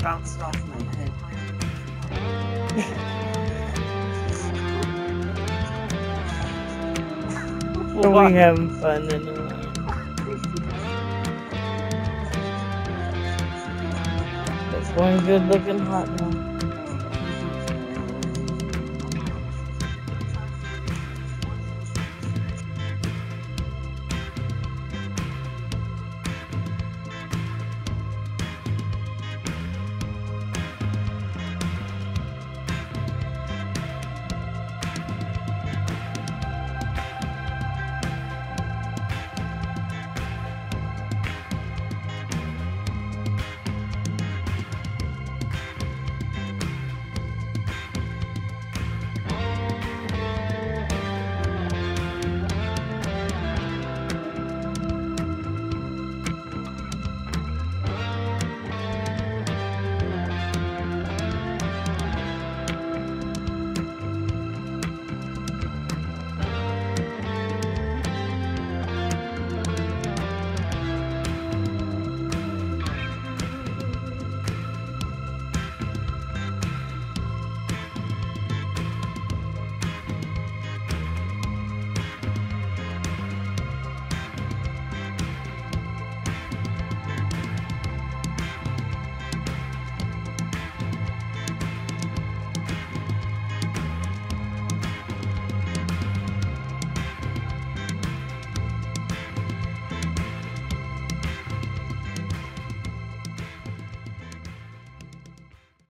Bounced off my head. Are we having fun anyway? That's one good looking hot dog.